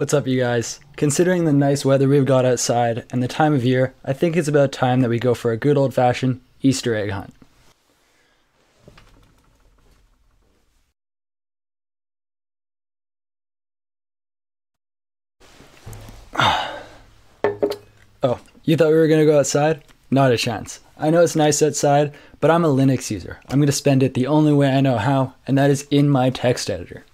What's up, you guys? Considering the nice weather we've got outside and the time of year, I think it's about time that we go for a good old fashioned Easter egg hunt. oh, you thought we were gonna go outside? Not a chance. I know it's nice outside, but I'm a Linux user. I'm gonna spend it the only way I know how, and that is in my text editor.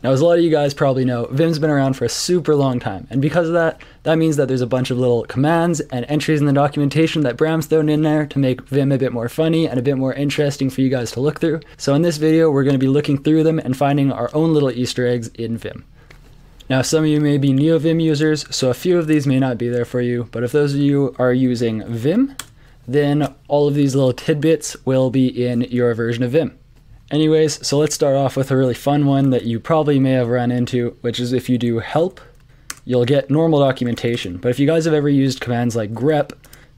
Now, as a lot of you guys probably know, Vim's been around for a super long time, and because of that, that means that there's a bunch of little commands and entries in the documentation that Bram's thrown in there to make Vim a bit more funny and a bit more interesting for you guys to look through. So in this video, we're going to be looking through them and finding our own little Easter eggs in Vim. Now, some of you may be NeoVim users, so a few of these may not be there for you, but if those of you are using Vim, then all of these little tidbits will be in your version of Vim. Anyways, so let's start off with a really fun one that you probably may have run into, which is if you do help, you'll get normal documentation. But if you guys have ever used commands like grep,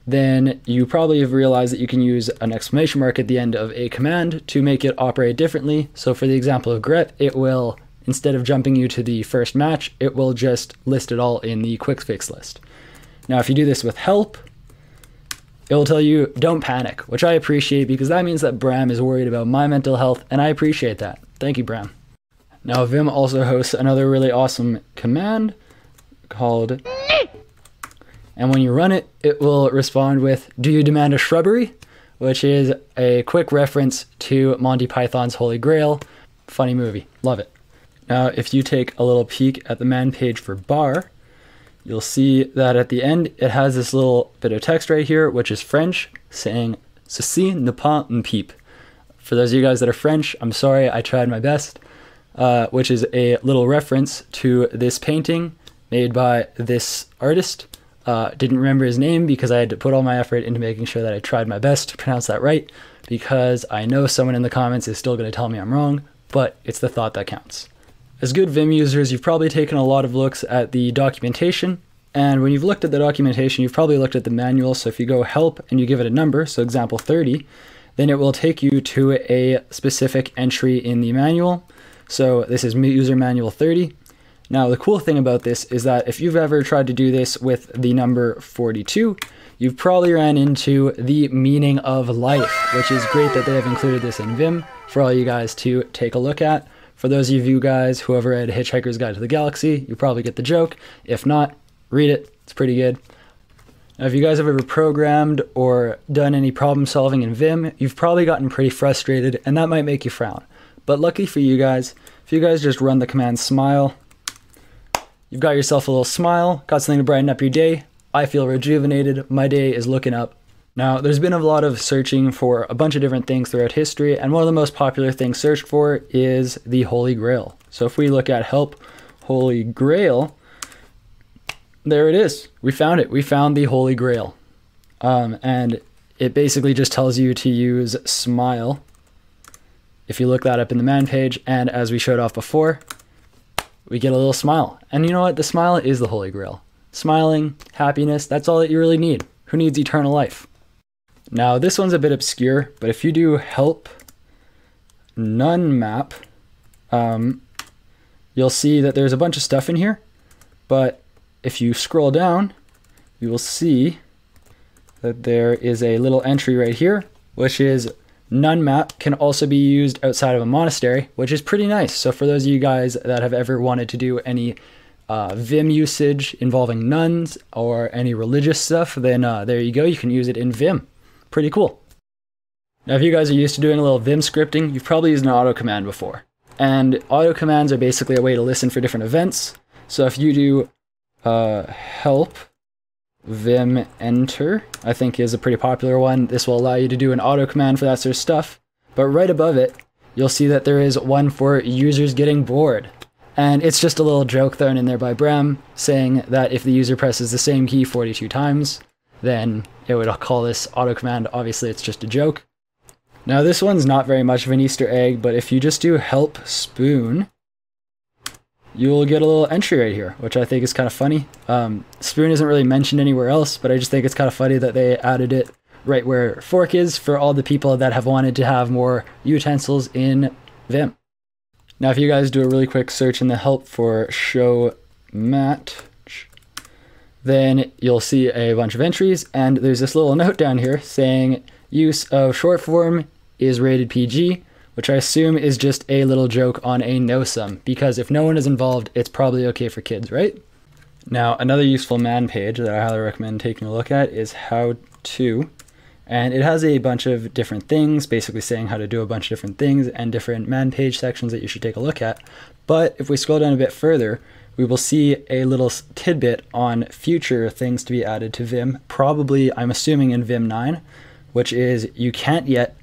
then you probably have realized that you can use an exclamation mark at the end of a command to make it operate differently. So for the example of grep, it will, instead of jumping you to the first match, it will just list it all in the quick fix list. Now, if you do this with help, it will tell you, don't panic, which I appreciate because that means that Bram is worried about my mental health, and I appreciate that. Thank you, Bram. Now, Vim also hosts another really awesome command called. And when you run it, it will respond with, Do you demand a shrubbery? Which is a quick reference to Monty Python's Holy Grail. Funny movie. Love it. Now, if you take a little peek at the man page for bar, you'll see that at the end it has this little bit of text right here, which is French, saying Ceci ne pas un pipe. For those of you guys that are French, I'm sorry, I tried my best, uh, which is a little reference to this painting made by this artist. Uh, didn't remember his name because I had to put all my effort into making sure that I tried my best to pronounce that right because I know someone in the comments is still going to tell me I'm wrong, but it's the thought that counts. As good Vim users, you've probably taken a lot of looks at the documentation, and when you've looked at the documentation, you've probably looked at the manual. So if you go help and you give it a number, so example 30, then it will take you to a specific entry in the manual. So this is user manual 30. Now the cool thing about this is that if you've ever tried to do this with the number 42, you've probably ran into the meaning of life, which is great that they have included this in Vim for all you guys to take a look at. For those of you guys who have read Hitchhiker's Guide to the Galaxy, you probably get the joke. If not, read it. It's pretty good. Now, if you guys have ever programmed or done any problem solving in Vim, you've probably gotten pretty frustrated, and that might make you frown. But lucky for you guys, if you guys just run the command smile, you've got yourself a little smile, got something to brighten up your day. I feel rejuvenated. My day is looking up. Now, there's been a lot of searching for a bunch of different things throughout history, and one of the most popular things searched for is the Holy Grail. So if we look at help Holy Grail, there it is. We found it. We found the Holy Grail. Um, and it basically just tells you to use smile if you look that up in the man page. And as we showed off before, we get a little smile. And you know what? The smile is the Holy Grail. Smiling, happiness, that's all that you really need. Who needs eternal life? Now this one's a bit obscure, but if you do help nunmap, um, you'll see that there's a bunch of stuff in here. But if you scroll down, you will see that there is a little entry right here, which is nunmap can also be used outside of a monastery, which is pretty nice. So for those of you guys that have ever wanted to do any uh, Vim usage involving nuns or any religious stuff, then uh, there you go. You can use it in Vim pretty cool. Now, if you guys are used to doing a little Vim scripting, you've probably used an auto command before. And auto commands are basically a way to listen for different events. So if you do uh, help vim enter, I think is a pretty popular one. This will allow you to do an auto command for that sort of stuff. But right above it, you'll see that there is one for users getting bored. And it's just a little joke thrown in there by Bram saying that if the user presses the same key 42 times, then it would call this auto command. Obviously, it's just a joke. Now, this one's not very much of an Easter egg, but if you just do help spoon, you'll get a little entry right here, which I think is kind of funny. Um, spoon isn't really mentioned anywhere else, but I just think it's kind of funny that they added it right where fork is for all the people that have wanted to have more utensils in Vim. Now, if you guys do a really quick search in the help for show mat, then you'll see a bunch of entries, and there's this little note down here saying use of short form is rated PG, which I assume is just a little joke on a no sum, because if no one is involved, it's probably okay for kids, right? Now, another useful man page that I highly recommend taking a look at is how to, and it has a bunch of different things, basically saying how to do a bunch of different things and different man page sections that you should take a look at. But if we scroll down a bit further, we will see a little tidbit on future things to be added to Vim, probably, I'm assuming, in Vim 9, which is you can't yet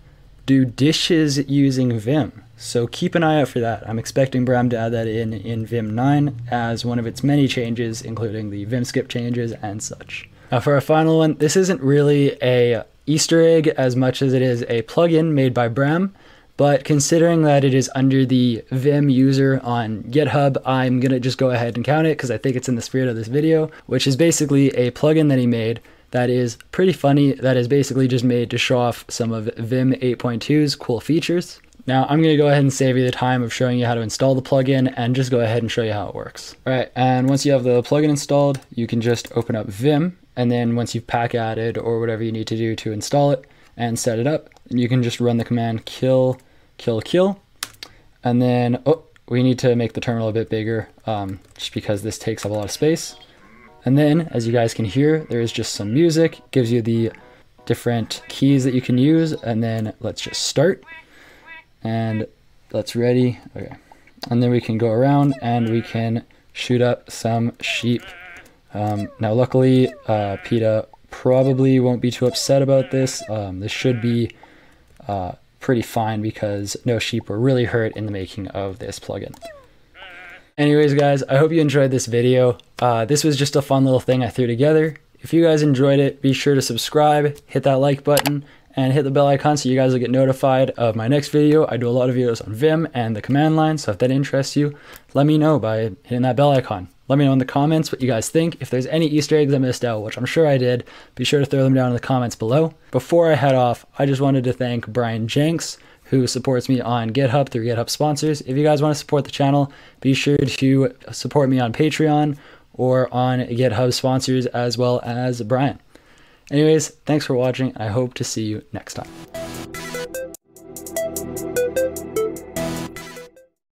do dishes using Vim. So keep an eye out for that. I'm expecting Bram to add that in in Vim 9 as one of its many changes, including the Vim skip changes and such. Now for our final one, this isn't really a Easter egg as much as it is a plugin made by Bram, but considering that it is under the Vim user on GitHub, I'm gonna just go ahead and count it because I think it's in the spirit of this video, which is basically a plugin that he made that is pretty funny, that is basically just made to show off some of Vim 8.2's cool features. Now I'm to go ahead and save you the time of showing you how to install the plugin and just go ahead and show you how it works. All right, and once you have the plugin installed, you can just open up Vim, and then once you've pack added or whatever you need to do to install it and set it up, you can just run the command kill, kill, kill, and then, oh, we need to make the terminal a bit bigger um, just because this takes up a lot of space. And then, as you guys can hear, there is just some music, gives you the different keys that you can use, and then let's just start. And that's ready. Okay. And then we can go around and we can shoot up some sheep. Um, now, luckily, uh, PETA probably won't be too upset about this. Um, this should be uh, pretty fine because no sheep were really hurt in the making of this plugin. Anyways, guys, I hope you enjoyed this video. Uh, this was just a fun little thing I threw together. If you guys enjoyed it, be sure to subscribe, hit that like button, and hit the bell icon so you guys will get notified of my next video. I do a lot of videos on Vim and the command line, so if that interests you, let me know by hitting that bell icon. Let me know in the comments what you guys think. If there's any Easter eggs I missed out, which I'm sure I did, be sure to throw them down in the comments below. Before I head off, I just wanted to thank Brian Jenks who supports me on GitHub through GitHub sponsors. If you guys want to support the channel, be sure to support me on Patreon or on GitHub sponsors as well as Brian. Anyways, thanks for watching. I hope to see you next time.